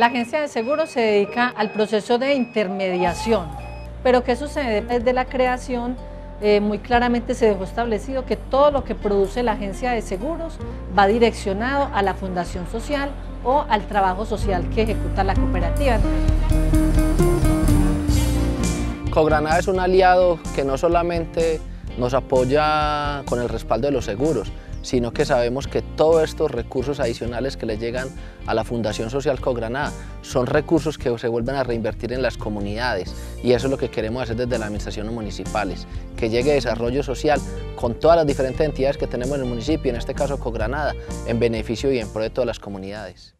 La agencia de seguros se dedica al proceso de intermediación, pero ¿qué sucede? Desde la creación eh, muy claramente se dejó establecido que todo lo que produce la agencia de seguros va direccionado a la fundación social o al trabajo social que ejecuta la cooperativa. Cogranada es un aliado que no solamente nos apoya con el respaldo de los seguros, sino que sabemos que todos estos recursos adicionales que le llegan a la Fundación Social Cogranada son recursos que se vuelven a reinvertir en las comunidades y eso es lo que queremos hacer desde las administraciones municipales, que llegue desarrollo social con todas las diferentes entidades que tenemos en el municipio, en este caso Cogranada, en beneficio y en pro de todas las comunidades.